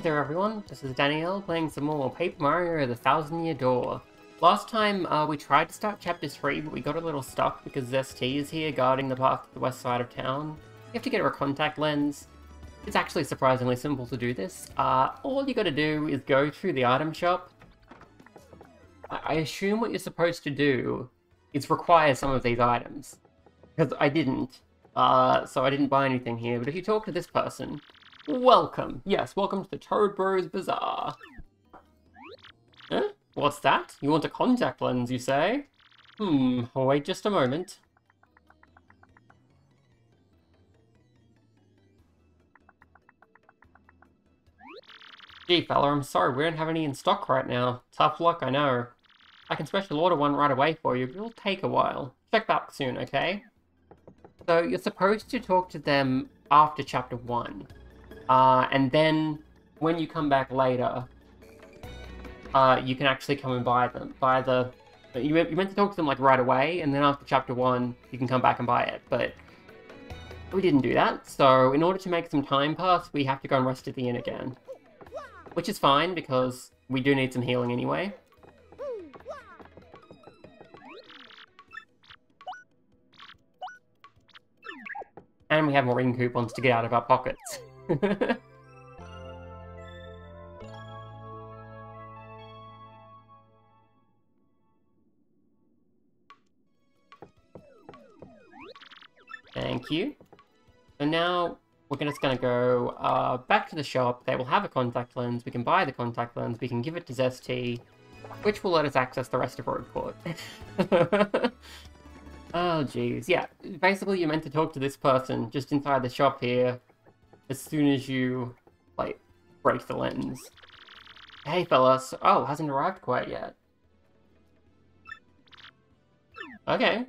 Hey there everyone, this is Danielle playing some more Paper Mario The Thousand Year Door. Last time uh, we tried to start chapter 3 but we got a little stuck because Zesty is here guarding the path to the west side of town. You have to get her a contact lens. It's actually surprisingly simple to do this. Uh, all you gotta do is go through the item shop. I, I assume what you're supposed to do is require some of these items. Because I didn't. Uh, so I didn't buy anything here, but if you talk to this person, welcome. Yes, welcome to the Toad Bros Bazaar. Huh? What's that? You want a contact lens, you say? Hmm, wait just a moment. Gee, fella, I'm sorry, we don't have any in stock right now. Tough luck, I know. I can special order one right away for you, but it'll take a while. Check back soon, okay? So, you're supposed to talk to them after Chapter 1. Uh, and then, when you come back later, uh, you can actually come and buy them. Buy the... You, you meant to talk to them, like, right away, and then after Chapter 1, you can come back and buy it, but... We didn't do that, so in order to make some time pass, we have to go and rest at the inn again. Which is fine, because we do need some healing anyway. And we have marine coupons to get out of our pockets. Thank you. So now we're just going to go uh, back to the shop. They will have a contact lens. We can buy the contact lens. We can give it to Zesty, which will let us access the rest of Rogueport. oh, jeez. Yeah, basically you're meant to talk to this person just inside the shop here as soon as you, like, break the lens. Hey, fellas. Oh, hasn't arrived quite yet. Okay.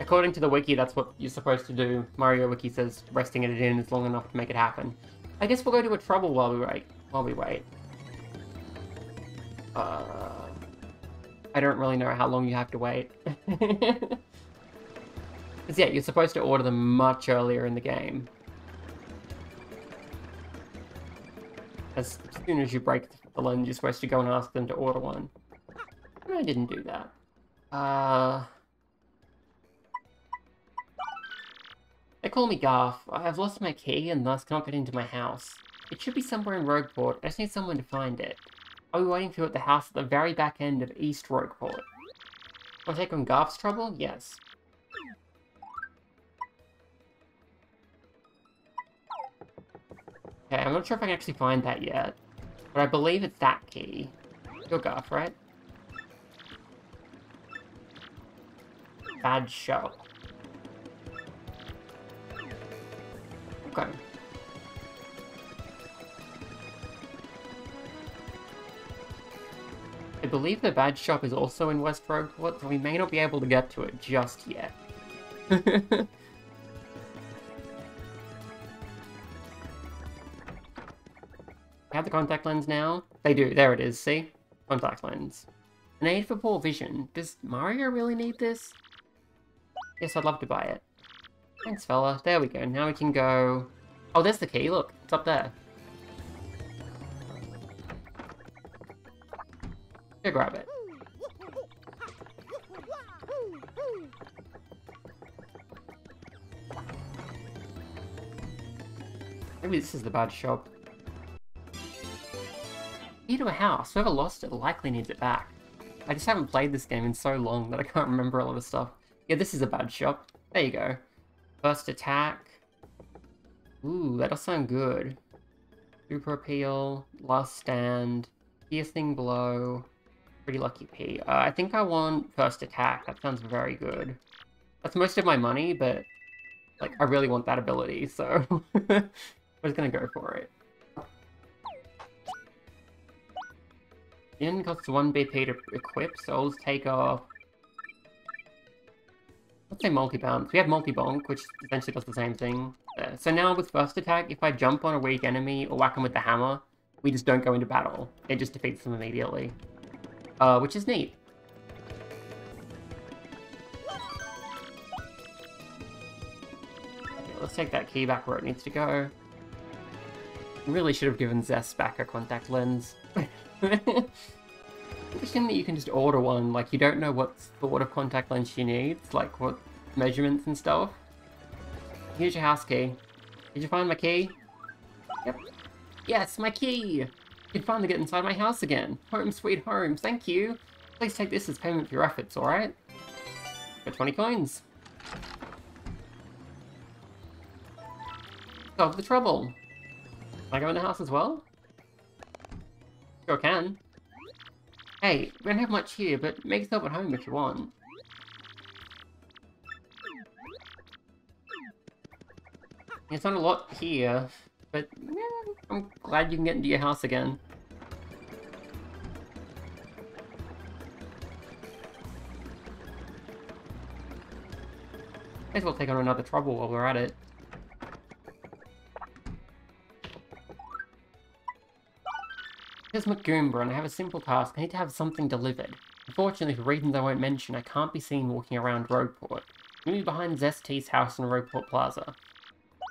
According to the wiki, that's what you're supposed to do. Mario Wiki says resting it in is long enough to make it happen. I guess we'll go to a trouble while we wait. While we wait. Uh, I don't really know how long you have to wait. Because yeah, you're supposed to order them much earlier in the game. As soon as you break the lens, you're supposed to go and ask them to order one. I didn't do that. Uh... They call me Garth. I have lost my key and thus cannot get into my house. It should be somewhere in Rogueport. I just need someone to find it. I'll be waiting for you at the house at the very back end of East Rogueport. Want to take on Garth's trouble? Yes. Okay, I'm not sure if I can actually find that yet. But I believe it's that key. You're Garth, right? Bad show. Okay. I believe the badge shop is also in West Rogueport, so we may not be able to get to it just yet. the contact lens now? They do, there it is, see? Contact lens. An aid for poor vision. Does Mario really need this? Yes, I'd love to buy it. Thanks, fella. There we go. Now we can go... Oh, there's the key. Look, it's up there. Go grab it. Maybe this is the bad shop. Key to a house. Whoever lost it likely needs it back. I just haven't played this game in so long that I can't remember a lot of stuff. Yeah, this is a bad shop. There you go. First attack. Ooh, that does sound good. Super appeal, last stand, piercing blow, pretty lucky P. Uh, I think I want first attack. That sounds very good. That's most of my money, but like I really want that ability, so I'm just gonna go for it. In costs 1 BP to equip, so just take off Let's say multi-bounce. We have multi-bonk, which essentially does the same thing. Uh, so now with first attack, if I jump on a weak enemy or whack them with the hammer, we just don't go into battle. It just defeats them immediately. Uh, which is neat. Okay, let's take that key back where it needs to go. Really should have given Zest back a contact lens. Interesting that you can just order one, like you don't know what sort of contact lens she needs, like what measurements and stuff. Here's your house key. Did you find my key? Yep. Yes, my key! You can finally get inside my house again. Home sweet home, thank you. Please take this as payment for your efforts, alright? For 20 coins. Solve the trouble. Can I go in the house as well? Sure can. Hey, we don't have much here, but make yourself at home if you want. It's not a lot here, but I'm glad you can get into your house again. May as well take on another trouble while we're at it. Here's McGoomba, and I have a simple task. I need to have something delivered. Unfortunately, for reasons I won't mention, I can't be seen walking around Rogueport. Maybe behind Zest's house in Rogueport Plaza.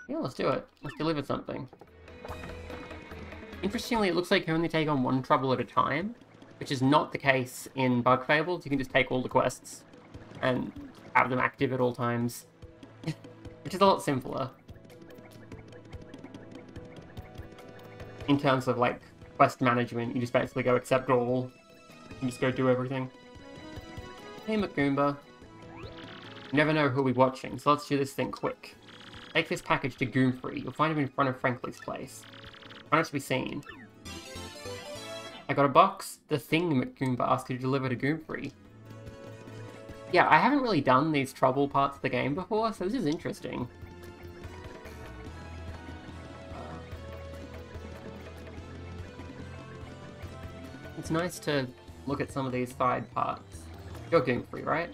Yeah, let's do it. Let's deliver something. Interestingly, it looks like you only take on one trouble at a time, which is not the case in Bug Fables. You can just take all the quests and have them active at all times, which is a lot simpler. In terms of, like, quest management, you just basically go accept all, and just go do everything. Hey McGoomba. You never know who'll be watching, so let's do this thing quick. Take this package to Goomfrey. You'll find him in front of Frankly's place. Try not to be seen. I got a box. The thing McGoomba asked you to deliver to Goomfrey. Yeah, I haven't really done these trouble parts of the game before, so this is interesting. It's nice to look at some of these side parts. You're Goomfrey, right?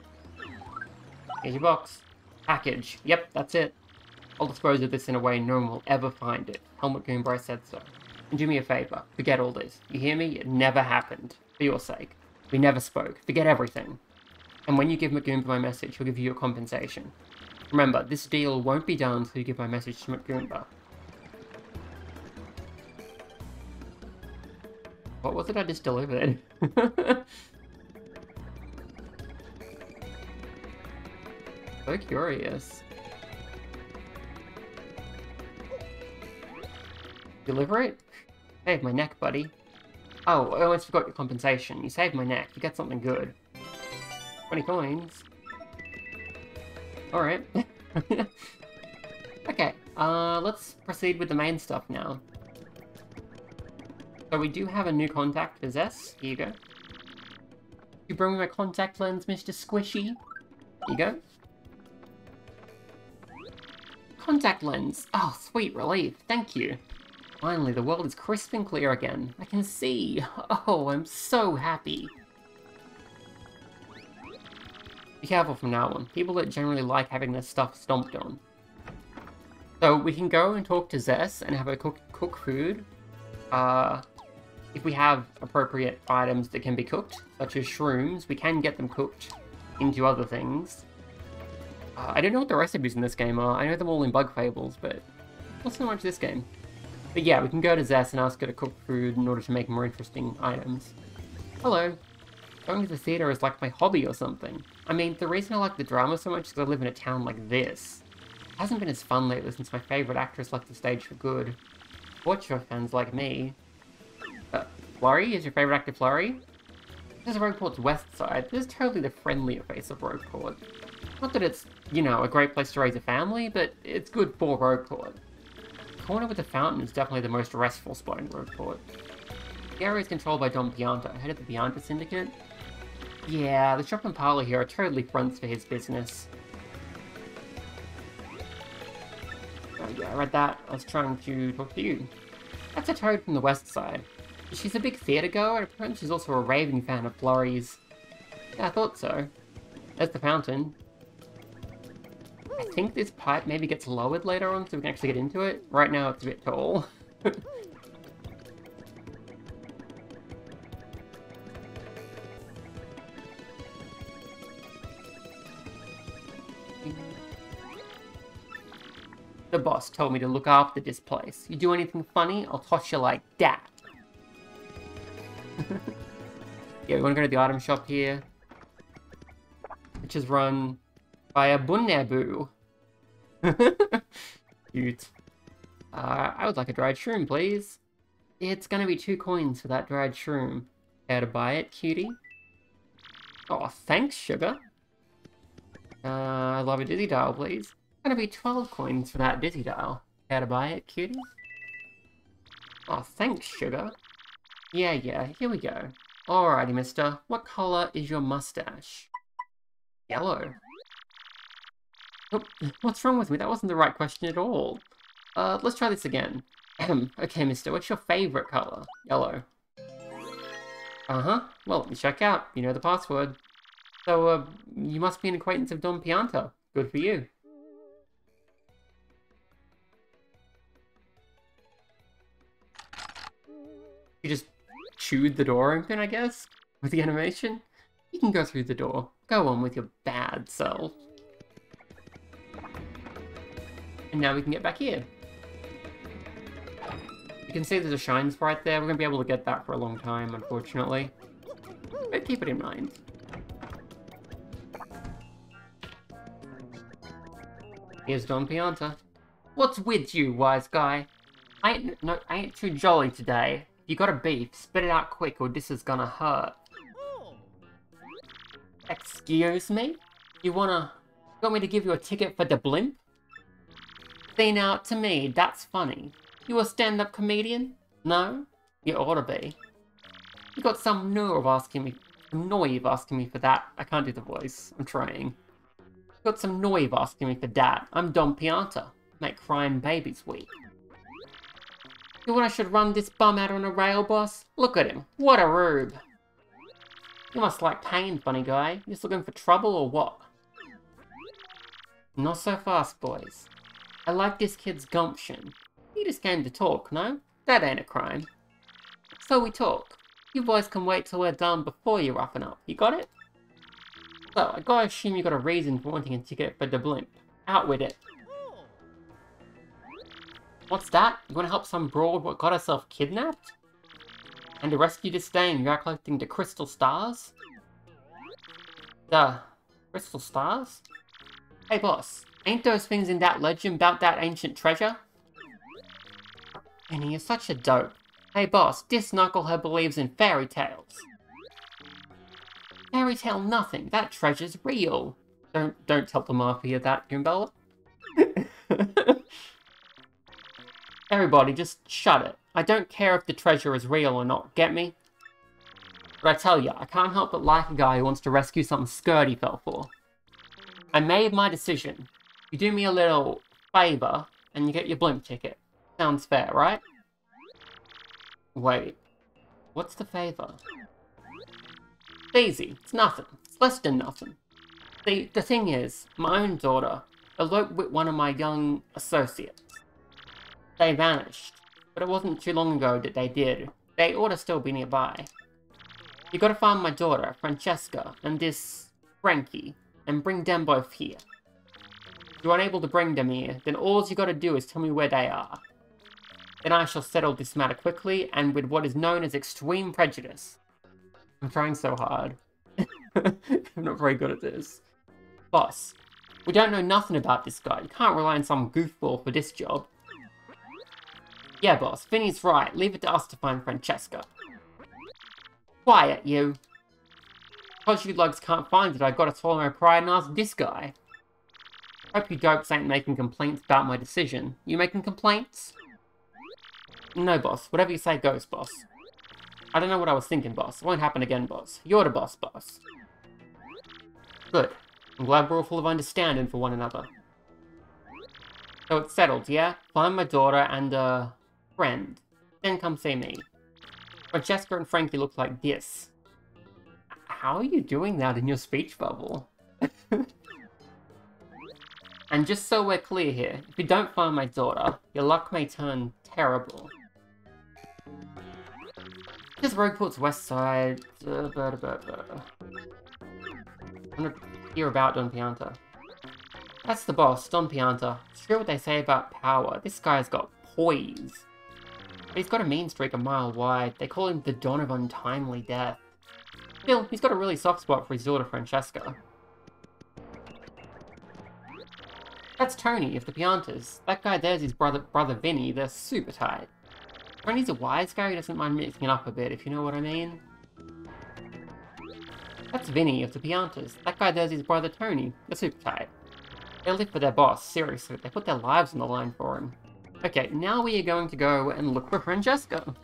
Here's your box. Package. Yep, that's it. I'll dispose of this in a way no one will ever find it. Helmut Goombray said so. And do me a favour. Forget all this. You hear me? It never happened. For your sake. We never spoke. Forget everything. And when you give McGoomba my message, he'll give you your compensation. Remember, this deal won't be done until you give my message to McGoomba. What was it I just delivered? so curious. Deliver it? Save my neck, buddy. Oh, I almost forgot your compensation. You saved my neck. You got something good. 20 coins. Alright. okay, uh, let's proceed with the main stuff now. So we do have a new contact possess. Here you go. You bring me my contact lens, Mr. Squishy. Here you go. Contact lens. Oh, sweet relief. Thank you. Finally, the world is crisp and clear again. I can see. Oh, I'm so happy. Be careful from now on. People that generally like having their stuff stomped on. So we can go and talk to Zess and have her cook, cook food. Uh, if we have appropriate items that can be cooked, such as shrooms, we can get them cooked into other things. Uh, I don't know what the recipes in this game are. I know them all in Bug Fables, but not so much this game. But yeah, we can go to Zess and ask her to cook food in order to make more interesting items. Hello. Going to the theatre is like my hobby or something. I mean, the reason I like the drama so much is I live in a town like this. It hasn't been as fun lately since my favourite actress left the stage for good. Watcher fans like me. Flurrie? Is your favourite actor Flurrie? This is Rogueport's west side. This is totally the friendlier face of Rogueport. Not that it's, you know, a great place to raise a family, but it's good for Rogueport corner with the fountain is definitely the most restful spot in Rogueport. The area is controlled by Don Pianta, head of the Pianta Syndicate. Yeah, the shop and parlor here are totally fronts for his business. Oh yeah, I read that. I was trying to talk to you. That's a toad from the west side. She's a big theatre goer, and apparently she's also a raving fan of Flurrie's. Yeah, I thought so. There's the fountain. I think this pipe maybe gets lowered later on so we can actually get into it. Right now it's a bit tall. The boss told me to look after this place. You do anything funny, I'll toss you like that. yeah, we want to go to the item shop here. Which is run by a Bunnebu. Cute. Uh, I would like a dried shroom, please. It's gonna be two coins for that dried shroom. How to buy it, cutie? Oh, thanks, sugar. Uh, I love a dizzy dial, please. It's gonna be 12 coins for that dizzy dial. How to buy it, cutie? Oh, thanks, sugar. Yeah, yeah, here we go. Alrighty, mister. What color is your mustache? Yellow. Oh, what's wrong with me? That wasn't the right question at all. Uh, let's try this again. okay, mister, what's your favorite color? Yellow. Uh-huh. Well, let me check out. You know the password. So, uh, you must be an acquaintance of Don Pianta. Good for. You chewed the door open, I guess? With the animation? You can go through the door. Go on with your bad self. And now we can get back here. You can see there's a shine sprite there. We're going to be able to get that for a long time, unfortunately. But keep it in mind. Here's Don Pianta. What's with you, wise guy? I ain't, no, I ain't too jolly today. You got a beef, spit it out quick or this is gonna hurt. Excuse me? You wanna... You want me to give you a ticket for the blimp? Seen out to me, that's funny. You a stand-up comedian? No? You ought to be. You got some nerve asking me... Some asking me for that. I can't do the voice. I'm trying. Got some nerve asking me for that. I'm Don Pianta. Make crying babies weep. You want I should run this bum out on a rail, boss? Look at him. What a rube. You must like pain, funny guy. You just looking for trouble or what? Not so fast, boys. I like this kid's gumption. He just came to talk, no? That ain't a crime. So we talk. You boys can wait till we're done before you roughen up. You got it? So, I gotta assume you got a reason for wanting a ticket for the blimp. Out with it. What's that? You wanna help some broad what got herself kidnapped? And to rescue this dame, you are collecting the crystal stars? The crystal stars? Hey boss, ain't those things in that legend about that ancient treasure? And he is such a dope. Hey boss, this knucklehead believes in fairy tales. Fairy tale nothing, that treasure's real. Don't don't tell the Mafia that, Goombella. Everybody, just shut it. I don't care if the treasure is real or not, get me? But I tell ya, I can't help but like a guy who wants to rescue some skirt he fell for. I made my decision. You do me a little favour, and you get your blimp ticket. Sounds fair, right? Wait. What's the favour? Easy. It's nothing. It's less than nothing. See, the thing is, my own daughter eloped with one of my young associates. They vanished, but it wasn't too long ago that they did. They ought to still be nearby. You gotta find my daughter, Francesca, and this Frankie, and bring them both here. If you're unable to bring them here, then all you gotta do is tell me where they are. Then I shall settle this matter quickly and with what is known as extreme prejudice. I'm trying so hard. I'm not very good at this. Boss, we don't know nothing about this guy. You can't rely on some goofball for this job. Yeah, boss, Vinny's right. Leave it to us to find Francesca. Quiet, you. Because you lugs can't find it, I've gotta swallow my pride and ask this guy. Hope you dopes ain't making complaints about my decision. You making complaints? No, boss. Whatever you say goes, boss. I don't know what I was thinking, boss. It won't happen again, boss. You're the boss, boss. Good. I'm glad we're all full of understanding for one another. So it's settled, yeah? Find my daughter and, uh, friend. Then come see me. Francesca and Frankie look like this. How are you doing that in your speech bubble? and just so we're clear here, if you don't find my daughter, your luck may turn terrible. This Rogueport's west side... I'm gonna hear about Don Pianta. That's the boss, Don Pianta. True what they say about power. This guy's got poise. He's got a mean streak a mile wide. They call him the Don of Untimely Death. Still, he's got a really soft spot for his daughter Francesca. That's Tony of the Piantas. That guy there's his brother brother Vinny. They're super tight. Tony's a wise guy who doesn't mind mixing it up a bit, if you know what I mean. That's Vinny of the Piantas. That guy there's his brother Tony. They're super tight. They live for their boss, seriously. They put their lives on the line for him. Okay, now we are going to go and look for Francesca.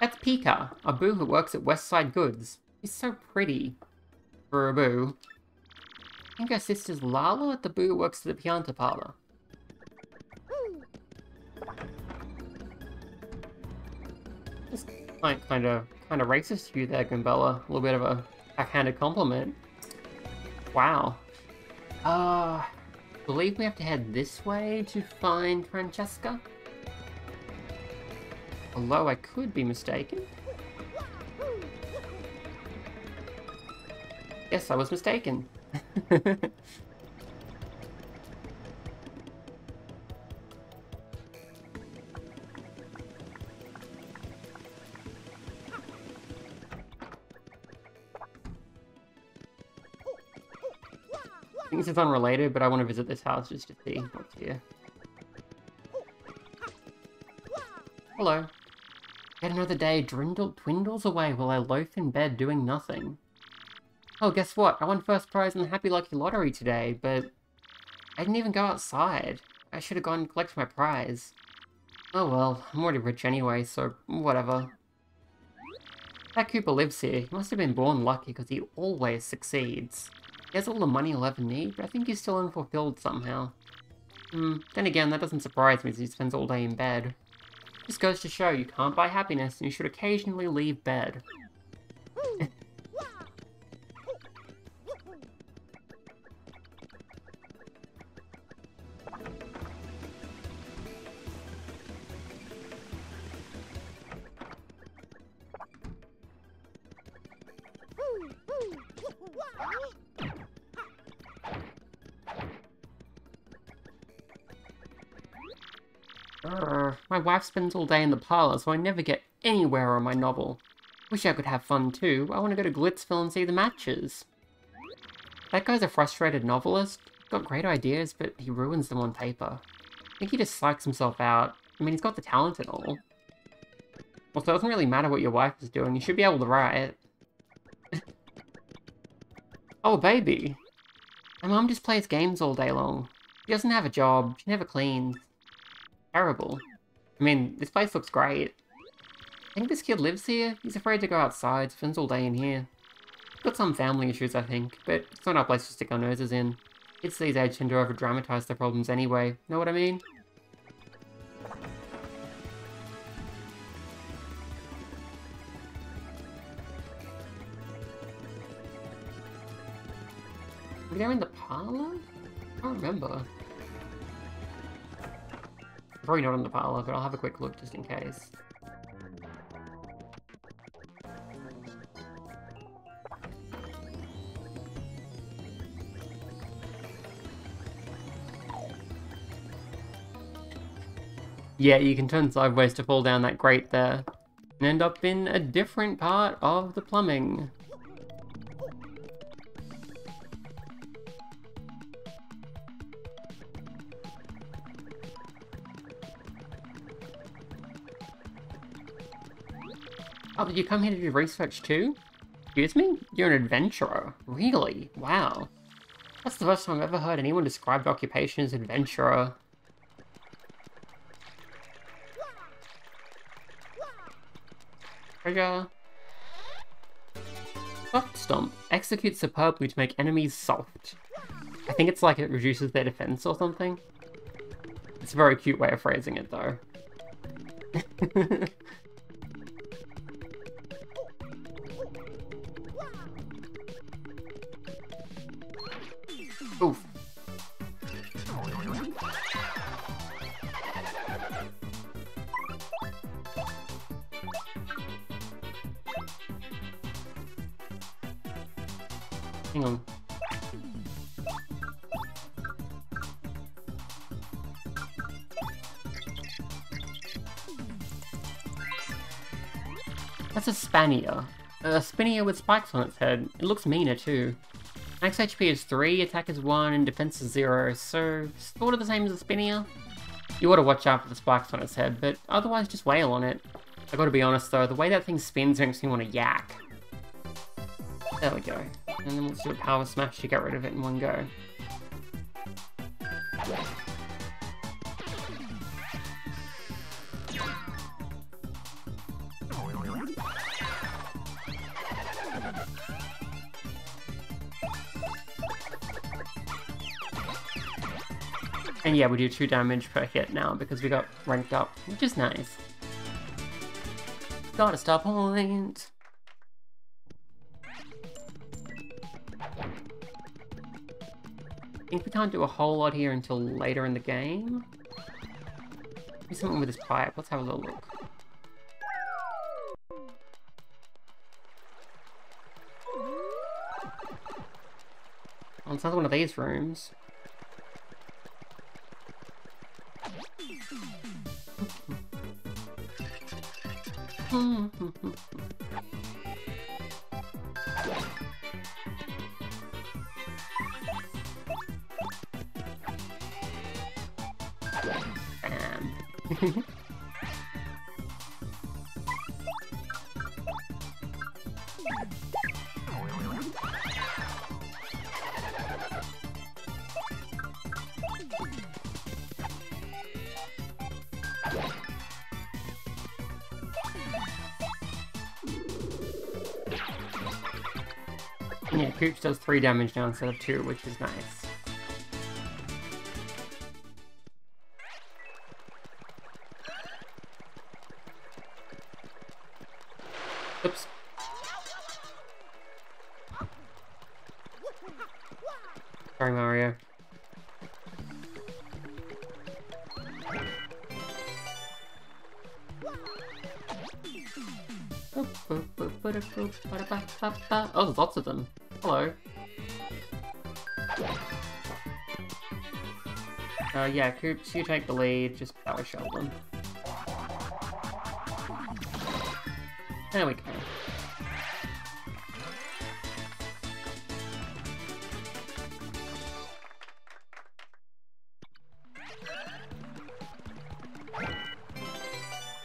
That's Pika, a boo who works at Westside Goods. She's so pretty. For a boo. I think her sister's Lahla at the boo who works at the Pianta parlor. Just kind kind of kind of racist you there, Goombella. A little bit of a backhanded compliment. Wow. Uh, believe we have to head this way to find Francesca? Although I could be mistaken. Yes, I was mistaken. I think this is unrelated, but I want to visit this house just to see what's here. Hello. Yet another day dwindle dwindles away while I loaf in bed doing nothing. Oh, guess what? I won first prize in the Happy Lucky Lottery today, but I didn't even go outside. I should have gone and collected my prize. Oh well, I'm already rich anyway, so whatever. That Cooper lives here. He must have been born lucky because he always succeeds. He has all the money he'll ever need, but I think he's still unfulfilled somehow. Hmm, then again, that doesn't surprise me as he spends all day in bed. Just goes to show you can't buy happiness and you should occasionally leave bed. Wife spends all day in the parlor, so I never get anywhere on my novel. Wish I could have fun too. I want to go to Glitzville and see the matches. That guy's a frustrated novelist. Got great ideas, but he ruins them on paper. I think he just psychs himself out. I mean, he's got the talent and all. Also, it doesn't really matter what your wife is doing. You should be able to write. oh, baby. My mom just plays games all day long. She doesn't have a job. She never cleans terrible. I mean, this place looks great. I think this kid lives here. He's afraid to go outside, spends all day in here. Got some family issues, I think, but it's not our place to stick our noses in. Kids these age tend to over-dramatize their problems anyway, know what I mean? Were they in the parlor? I don't remember. Probably not on the parlor, but I'll have a quick look just in case. Yeah, you can turn sideways to fall down that grate there, and end up in a different part of the plumbing. Oh, did you come here to do research too? Excuse me? You're an adventurer. Really? Wow. That's the first time I've ever heard anyone describe their occupation as adventurer. Treasure. Soft Stomp. Executes superbly to make enemies soft. I think it's like it reduces their defense or something. It's a very cute way of phrasing it though. Spinia with spikes on its head. It looks meaner too. Max HP is 3, attack is 1, and defense is 0, so sort of the same as a Spinia. You ought to watch out for the spikes on its head, but otherwise just wail on it. I gotta be honest though, the way that thing spins makes me want to yak. There we go. And then let's do a power smash to get rid of it in one go. Yeah, we do 2 damage per hit now because we got ranked up, which is nice. Got a star point! I think we can't do a whole lot here until later in the game. Maybe something with this pipe. Let's have a little look. Oh, it's another one of these rooms. Bam. Um. Cooch does 3 damage now instead of 2, which is nice. Oops. Sorry, Mario. Oh, lots of them. Hello. Uh, yeah, Koops, you take the lead, just power them. There we go.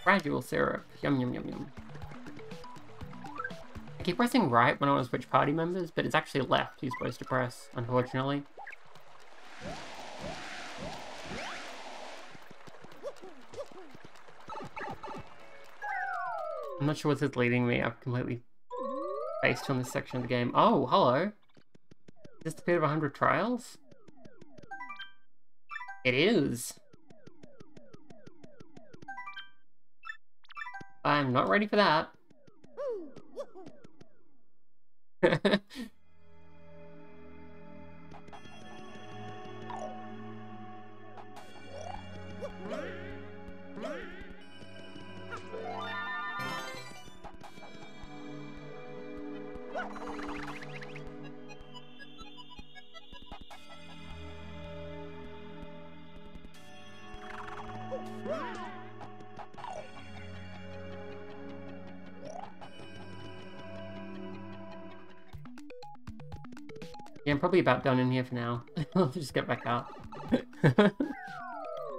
Gradual syrup. Yum yum yum yum. Keep pressing right when I want to switch party members, but it's actually left you're supposed to press, unfortunately. I'm not sure what's leading me. I've completely based on this section of the game. Oh, hello. Is this the bit of 100 trials? It is. I'm not ready for that. Yeah! Yeah, I'm probably about done in here for now. I'll just get back out.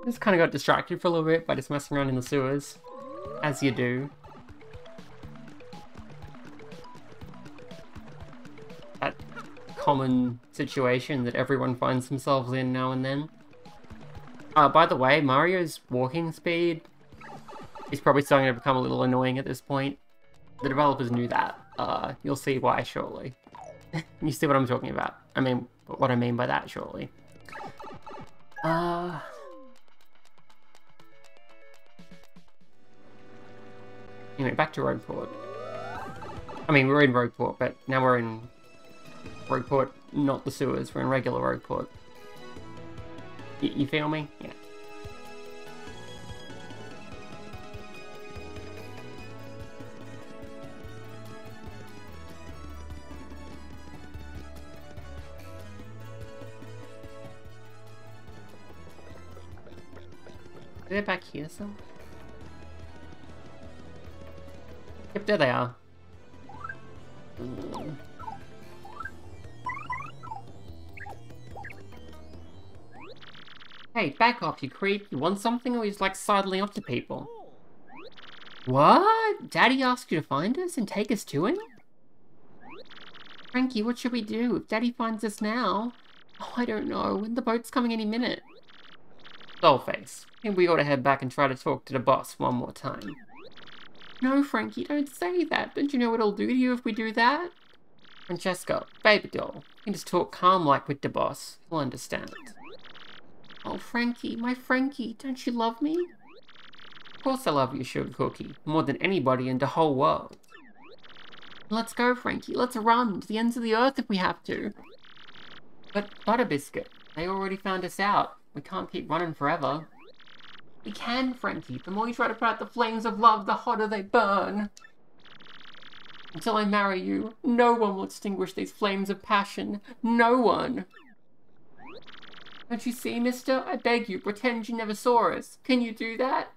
just kind of got distracted for a little bit by just messing around in the sewers. As you do. That common situation that everyone finds themselves in now and then. Uh, by the way, Mario's walking speed is probably starting to become a little annoying at this point. The developers knew that. Uh, you'll see why shortly. you see what I'm talking about. I mean, what I mean by that, shortly. Uh... Anyway, back to Rogueport. I mean, we're in Rogueport, but now we're in Rogueport, not the sewers. We're in regular Rogueport. Y you feel me? Yeah. Are they back here somewhere? Yep, there they are. Mm. Hey, back off, you creep. You want something or you just like sidling up to people? What? Daddy asked you to find us and take us to him? Frankie, what should we do if Daddy finds us now? Oh, I don't know. When the boat's coming any minute. Dollface, I think we ought to head back and try to talk to the boss one more time. No, Frankie, don't say that. Don't you know what it'll do to you if we do that? Francesco, baby doll, you can just talk calm like with the boss. He'll understand. Oh, Frankie, my Frankie, don't you love me? Of course I love you, Sugar Cookie, more than anybody in the whole world. Let's go, Frankie. Let's run to the ends of the earth if we have to. But Butterbiscuit, they already found us out. We can't keep running forever. We can, Frankie. The more you try to put out the flames of love, the hotter they burn. Until I marry you, no one will extinguish these flames of passion. No one. Don't you see, mister? I beg you, pretend you never saw us. Can you do that?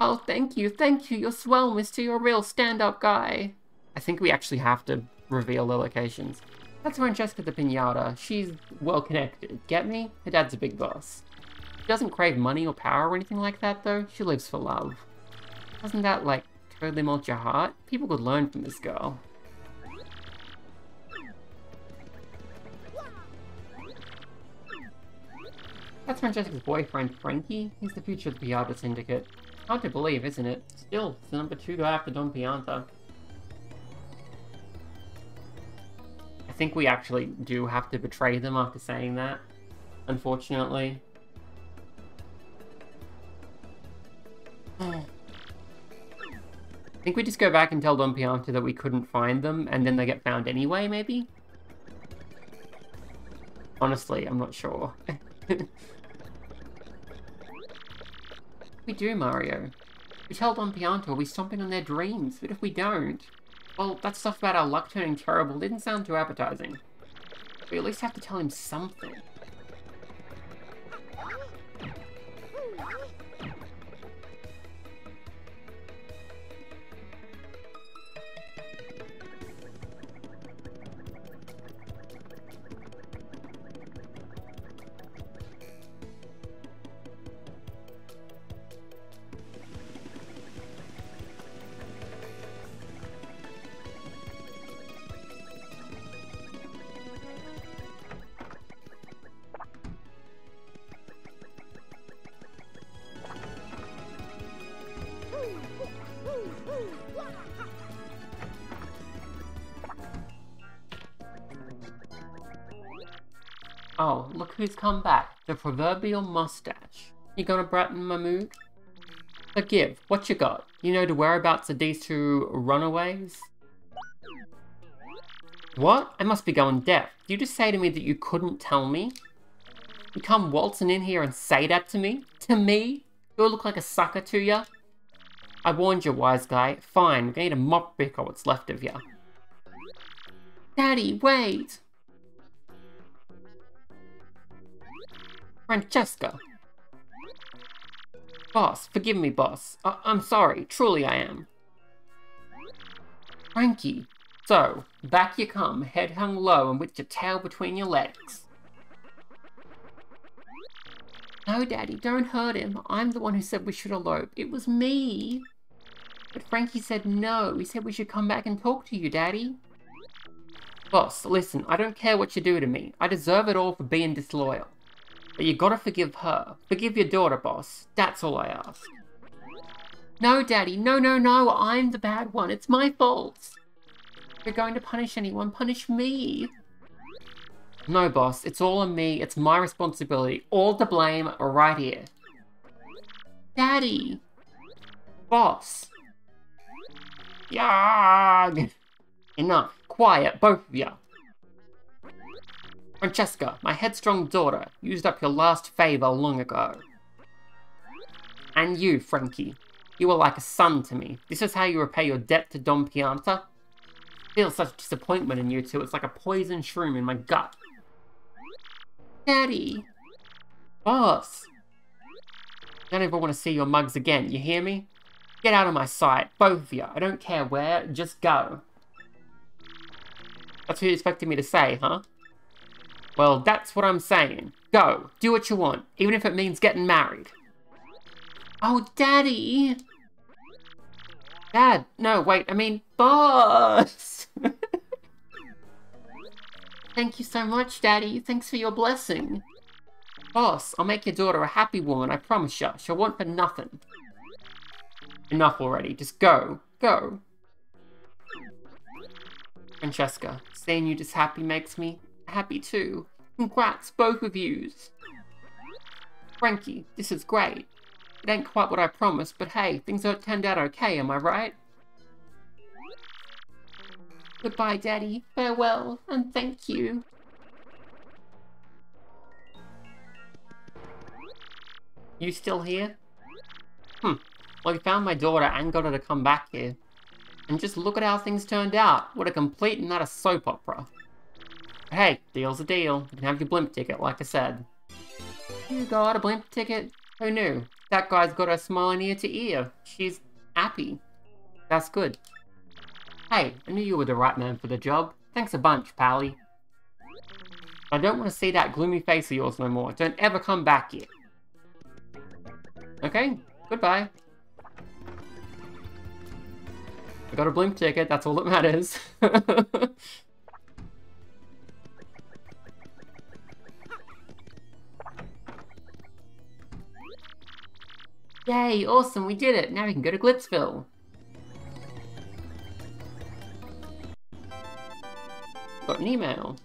Oh, thank you, thank you. You're swell, mister. You're a real stand-up guy. I think we actually have to reveal the locations. That's Francesca the Pianta. She's well-connected. Get me? Her dad's a big boss. She doesn't crave money or power or anything like that, though. She lives for love. Doesn't that, like, totally melt your heart? People could learn from this girl. That's Francesca's boyfriend, Frankie. He's the future of the Pianta Syndicate. Hard to believe, isn't it? Still, it's the number two guy after Don Pianta. I think we actually do have to betray them after saying that, unfortunately. I think we just go back and tell Don Pianta that we couldn't find them, and then they get found anyway, maybe? Honestly, I'm not sure. we do, Mario. We tell Don Pianta we stomping on their dreams, but if we don't, well, that stuff about our luck turning terrible didn't sound too appetizing. We at least have to tell him something. Who's come back. The proverbial mustache. You gonna brighten my mood? So give, what you got? You know the whereabouts of these two runaways? What? I must be going deaf. You just say to me that you couldn't tell me? You come waltzing in here and say that to me? To me? Do I look like a sucker to ya? I warned you, wise guy. Fine, we're gonna need a mop pick or what's left of ya. Daddy, wait! Francesca! Boss, forgive me, boss. I I'm sorry, truly I am. Frankie, so, back you come, head hung low and with your tail between your legs. No, Daddy, don't hurt him. I'm the one who said we should elope. It was me. But Frankie said no. He said we should come back and talk to you, Daddy. Boss, listen, I don't care what you do to me. I deserve it all for being disloyal. But you gotta forgive her. Forgive your daughter, boss. That's all I ask. No, Daddy. No, no, no. I'm the bad one. It's my fault. If you're going to punish anyone, punish me. No, boss. It's all on me. It's my responsibility. All to blame are right here. Daddy. Boss. Yag! Enough. Quiet, both of you. Francesca, my headstrong daughter, used up your last favor long ago. And you, Frankie, you were like a son to me. This is how you repay your debt to Don Pianta? I feel such disappointment in you two, it's like a poison shroom in my gut. Daddy! Boss! I don't ever want to see your mugs again, you hear me? Get out of my sight, both of you. I don't care where, just go. That's what you expected me to say, huh? Well, that's what I'm saying. Go, do what you want, even if it means getting married. Oh, Daddy! Dad, no, wait, I mean, boss! Thank you so much, Daddy. Thanks for your blessing. Boss, I'll make your daughter a happy woman, I promise you. She'll want for nothing. Enough already. Just go. Go. Francesca, seeing you just happy makes me happy too. Congrats, both of yous. Frankie, this is great. It ain't quite what I promised, but hey, things turned out okay, am I right? Goodbye, Daddy. Farewell, and thank you. You still here? Hmm. Well, we found my daughter and got her to come back here. And just look at how things turned out. What a complete and utter soap opera. Hey, deal's a deal. You can have your blimp ticket, like I said. You got a blimp ticket? Who knew? That guy's got her smiling ear to ear. She's happy. That's good. Hey, I knew you were the right man for the job. Thanks a bunch, Pally. I don't want to see that gloomy face of yours no more. Don't ever come back here. Okay, goodbye. I got a blimp ticket, that's all that matters. Yay, awesome, we did it! Now we can go to Glitzville. Got an email.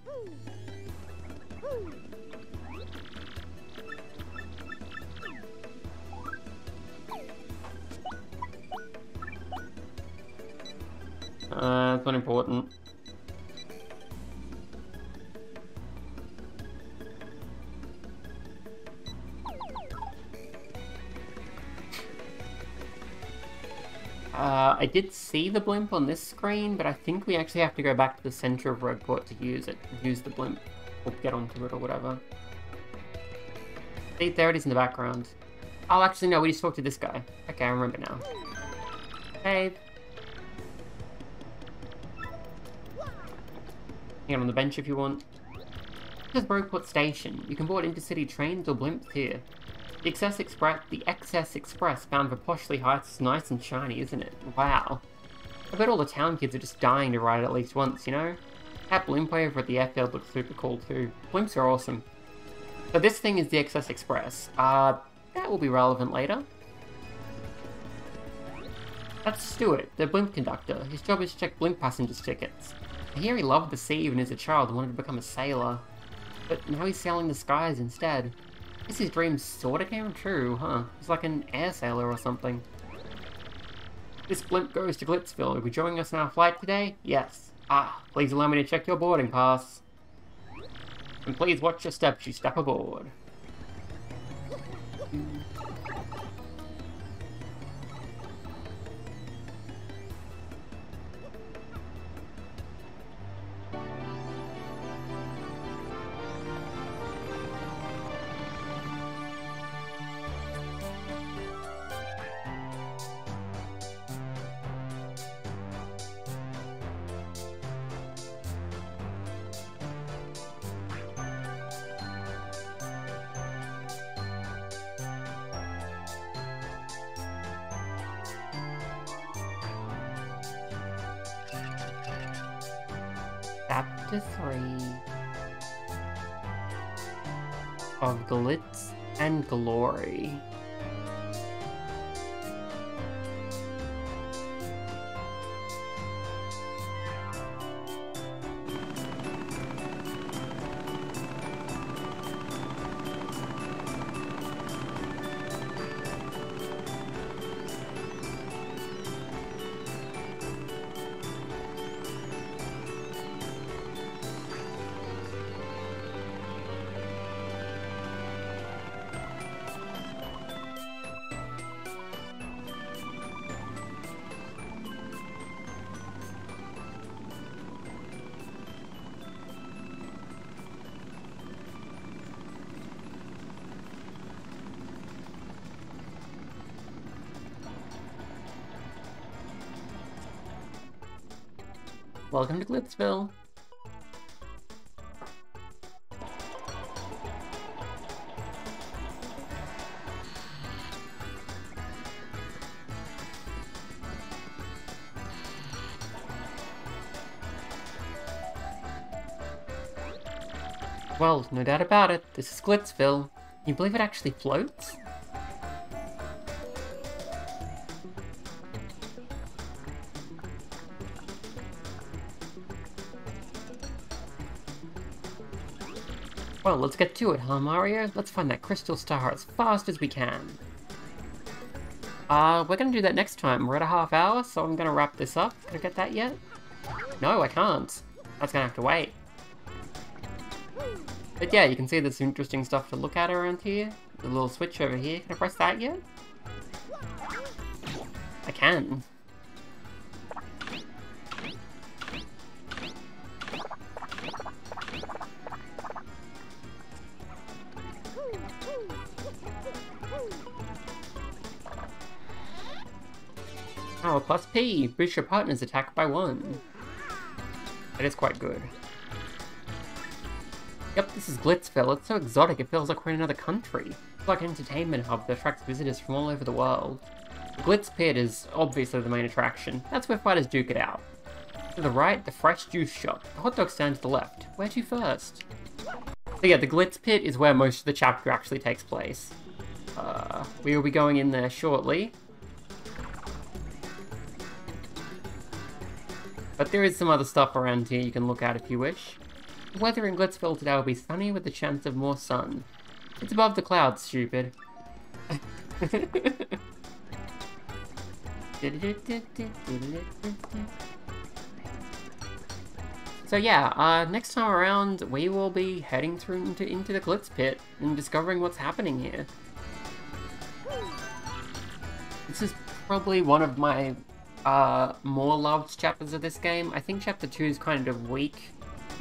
Uh, it's not important. I did see the blimp on this screen, but I think we actually have to go back to the center of Rogueport to use it, use the blimp, or get onto it or whatever. See, there it is in the background. Oh, actually, no, we just talked to this guy. Okay, I remember now. Hey. Hang on the bench if you want. This is Station. You can board intercity trains or blimps here. The Excess Express, the Excess Express found for Poshley Heights is nice and shiny, isn't it? Wow. I bet all the town kids are just dying to ride it at least once, you know? That blimp over at the airfield looks super cool too. Blimps are awesome. So this thing is the Excess Express. Uh, that will be relevant later. That's Stuart, the blimp conductor. His job is to check blimp passengers' tickets. I hear he loved the sea even as a child and wanted to become a sailor. But now he's sailing the skies instead guess his dreams sorta came true, huh? He's like an air sailor or something. This blimp goes to Glitzville. Are you joining us on our flight today? Yes. Ah, please allow me to check your boarding pass. And please watch your steps you step aboard. Welcome to Glitzville. Well, no doubt about it, this is Glitzville. Can you believe it actually floats? Well, let's get to it, huh, Mario? Let's find that crystal star as fast as we can. Uh, we're gonna do that next time. We're at a half hour, so I'm gonna wrap this up. Can I get that yet? No, I can't. That's gonna have to wait. But yeah, you can see there's some interesting stuff to look at around here. The little switch over here. Can I press that yet? I can. Plus P. Boost your partner's attack by one. That is quite good. Yep, this is Glitzville. It's so exotic it feels like we're in another country. It's like an entertainment hub that attracts visitors from all over the world. The Glitz Pit is obviously the main attraction. That's where fighters duke it out. To the right, the fresh juice shop. The hot dog stand to the left. Where to first? So yeah, the Glitz Pit is where most of the chapter actually takes place. Uh, we will be going in there shortly. But there is some other stuff around here you can look at if you wish. The weather in Glitzville today will be sunny with a chance of more sun. It's above the clouds, stupid. so yeah, uh, next time around we will be heading through into, into the Glitz Pit and discovering what's happening here. This is probably one of my uh, more loved chapters of this game. I think chapter 2 is kind of weak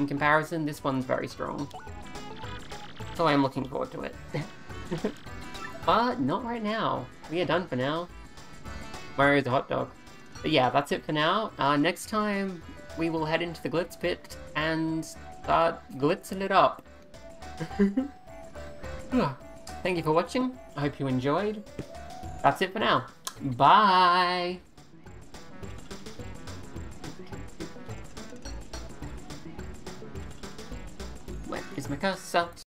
in comparison. This one's very strong. So I am looking forward to it. but not right now. We are done for now. Mario's a hot dog. But yeah, that's it for now. Uh, next time, we will head into the Glitz Pit and start glitzing it up. Thank you for watching. I hope you enjoyed. That's it for now. Bye! Where is my cursor?